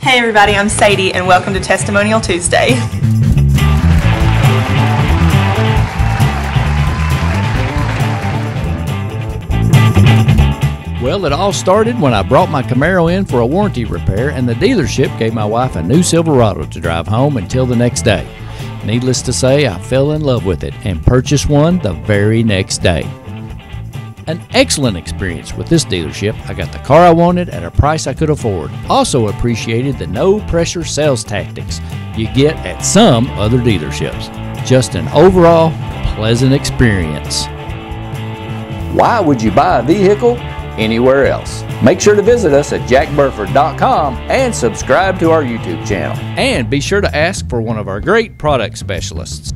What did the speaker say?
Hey everybody, I'm Sadie and welcome to Testimonial Tuesday. Well, it all started when I brought my Camaro in for a warranty repair, and the dealership gave my wife a new Silverado to drive home until the next day. Needless to say, I fell in love with it and purchased one the very next day. An excellent experience with this dealership. I got the car I wanted at a price I could afford. Also appreciated the no pressure sales tactics you get at some other dealerships. Just an overall pleasant experience. Why would you buy a vehicle anywhere else? Make sure to visit us at jackburford.com and subscribe to our YouTube channel. And be sure to ask for one of our great product specialists.